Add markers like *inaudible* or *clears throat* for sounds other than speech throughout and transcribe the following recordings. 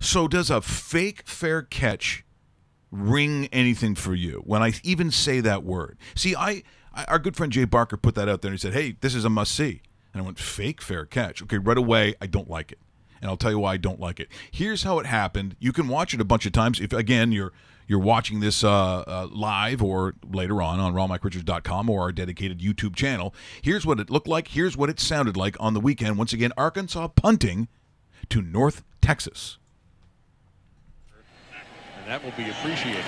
So does a fake fair catch ring anything for you when I even say that word? See, I, I our good friend Jay Barker put that out there and he said, "Hey, this is a must see." And I went, "Fake fair catch." Okay, right away, I don't like it. And I'll tell you why I don't like it. Here's how it happened. You can watch it a bunch of times if again you're you're watching this uh, uh, live or later on on rawmikerichards.com or our dedicated YouTube channel. Here's what it looked like. Here's what it sounded like on the weekend. Once again, Arkansas punting to North Texas. That will be appreciated.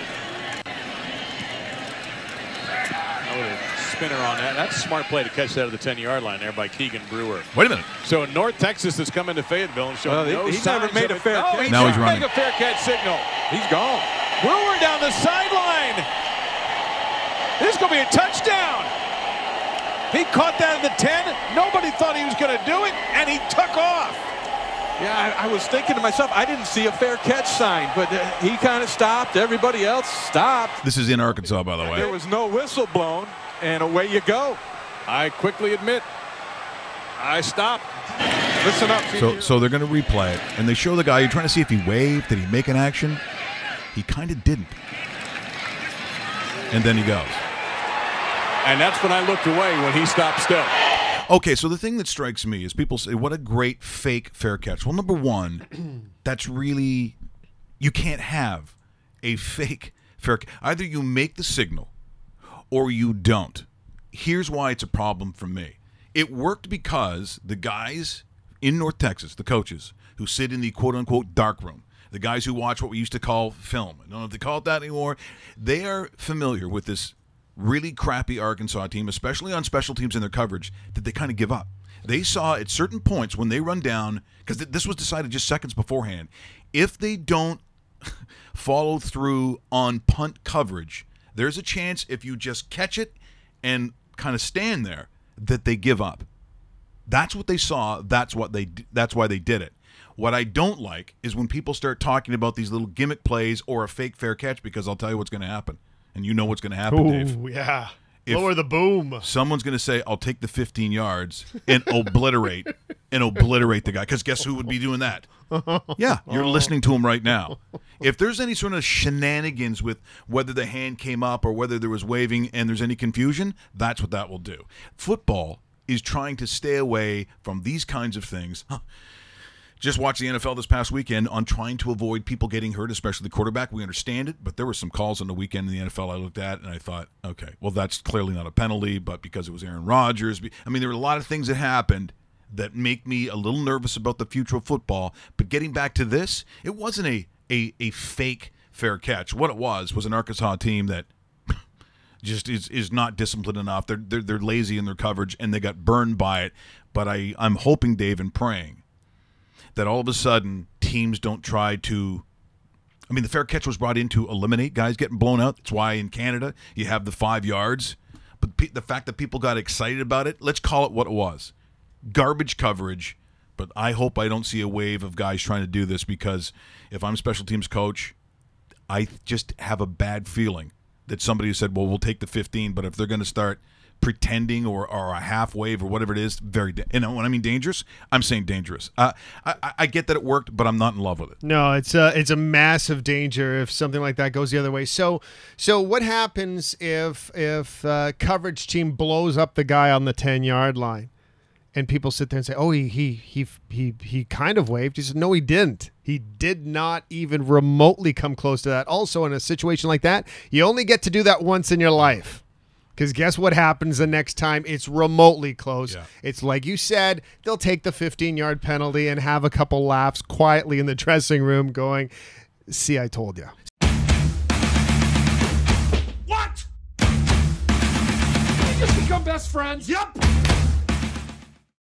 A little spinner on that. That's a smart play to catch that at the 10-yard line there by Keegan Brewer. Wait a minute. So North Texas has come into Fayetteville and shown Well, he- no he's never made a fair oh, catch. Oh, he's Now he's running. make a fair catch signal. He's gone. Brewer down the sideline. This is going to be a touchdown. He caught that at the 10. Nobody thought he was going to do it, and he took off. Yeah, I, I was thinking to myself, I didn't see a fair catch sign, but uh, he kind of stopped. Everybody else stopped. This is in Arkansas, by the way. There was no whistle blown, and away you go. I quickly admit, I stopped. Listen up. So, so they're going to replay it, and they show the guy. You're trying to see if he waved. Did he make an action? He kind of didn't. And then he goes. And that's when I looked away when he stopped still. Okay, so the thing that strikes me is people say, "What a great fake fair catch." Well, number one, *clears throat* that's really you can't have a fake fair. Either you make the signal, or you don't. Here's why it's a problem for me. It worked because the guys in North Texas, the coaches who sit in the quote unquote dark room, the guys who watch what we used to call film, I don't know if they call it that anymore, they are familiar with this really crappy Arkansas team, especially on special teams in their coverage, that they kind of give up. They saw at certain points when they run down, because this was decided just seconds beforehand, if they don't *laughs* follow through on punt coverage, there's a chance if you just catch it and kind of stand there that they give up. That's what they saw. That's what they. That's why they did it. What I don't like is when people start talking about these little gimmick plays or a fake fair catch because I'll tell you what's going to happen, and you know what's going to happen, Dave. Yeah. If- Lower the boom. Someone's going to say, "I'll take the 15 yards and *laughs* obliterate and obliterate the guy." Because guess who would be doing that? *laughs* Yeah, you're oh. listening to him right now. If there's any sort of shenanigans with whether the hand came up or whether there was waving and there's any confusion, that's what that will do. Football is trying to stay away from these kinds of things. Just watched the NFL this past weekend on trying to avoid people getting hurt, especially the quarterback. We understand it, but there were some calls on the weekend in the NFL I looked at and I thought, okay, well, that's clearly not a penalty, but because it was Aaron Rodgers. I mean, there were a lot of things that happened that make me a little nervous about the future of football. But getting back to this, it wasn't a, a, a fake fair catch. What it was was an Arkansas team that *laughs* just is, is not disciplined enough. They're, they're they're lazy in their coverage and they got burned by it. But I I'm hoping Dave and praying that all of a sudden teams don't try to. I mean, the fair catch was brought in to eliminate guys getting blown out. That's why in Canada you have the five yards. But pe- the fact that people got excited about it, let's call it what it was garbage coverage. But I hope I don't see a wave of guys trying to do this because if I'm special teams coach, I just have a bad feeling that somebody said, "Well, we'll take the 15," but if they're going to start pretending or, or a half wave or whatever it is, very. You know when I mean dangerous, I'm saying dangerous. Uh, I, I- get that it worked, but I'm not in love with it. No, it's a it's a massive danger if something like that goes the other way. So so what happens if if uh, coverage team blows up the guy on the ten yard line, and people sit there and say, "Oh, he he he he he kind of waved." He said, "No, he didn't. He did not even remotely come close to that." Also, in a situation like that, you only get to do that once in your life. Because guess what happens the next time it's remotely close? Yeah. It's like you said, they'll take the 15 yard penalty and have a couple laughs quietly in the dressing room, going, See, I told you. What? Did we just become best friends? Yep.